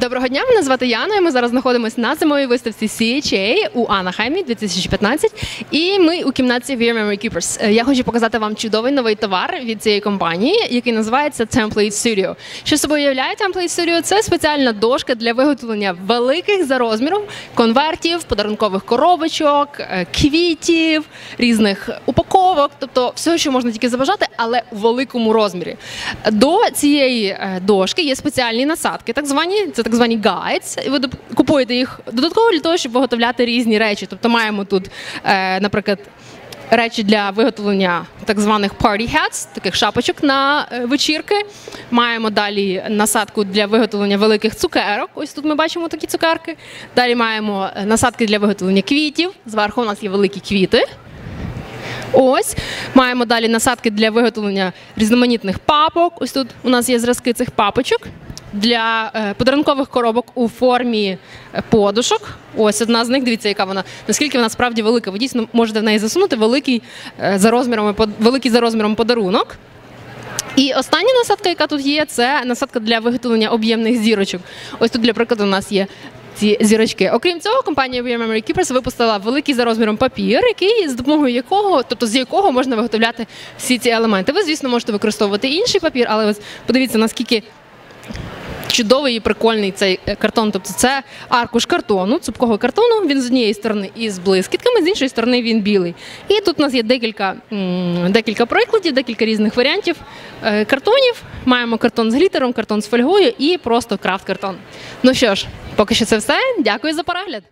Доброго дня, мене звати Яна. і Ми зараз знаходимося на зимовій виставці CHA у Анахаймі 2015. І ми у кімнаті Wear Memory Keepers. Е, Я хочу показати вам чудовий новий товар від цієї компанії, який називається Template Studio. Що собою являє Template Studio? Це спеціальна дошка для виготовлення великих за розміром конвертів, подарункових коробочок, е, квітів, різних упаковок, тобто всього, що можна тільки забажати, але у великому розмірі. До цієї е, дошки є спеціальні насадки, так звані, це так звані guides, ви купуєте їх додатково для того, щоб виготовляти різні речі. Тобто маємо тут, е, наприклад, речі для виготовлення так званих party hats, таких шапочок на е, вечірки. Маємо далі насадку для виготовлення великих цукерок. Ось тут ми бачимо такі цукерки. Далі маємо е, насадки для виготовлення квітів. Зверху у нас є великі квіти. Ось маємо далі насадки для виготовлення різноманітних папок. Ось тут у нас є зразки цих папочок для е, подарункових коробок у формі е, подушок. Ось одна з них. Дивіться, яка вона наскільки вона справді велика. Ви дійсно можете в неї засунути великий е, за розміром великий за розміром подарунок. І остання насадка, яка тут є, це насадка для виготовлення об'ємних зірочок. Ось тут, для прикладу, у нас є ці зірочки. Окрім цього, компанія We Memory Keepers випустила великий за розміром папір, який з допомогою якого, тобто з якого можна виготовляти всі ці елементи. Ви, звісно, можете використовувати інший папір, але ось подивіться, наскільки чудовий і прикольний цей е, картон. Тобто це аркуш картону, цупкого картону. Він з однієї сторони із блискітками, з іншої сторони він білий. І тут у нас є декілька, декілька прикладів, декілька різних варіантів е, картонів. Маємо картон з глітером, картон з фольгою і просто крафт-картон. Ну що ж, поки що це все. Дякую за перегляд.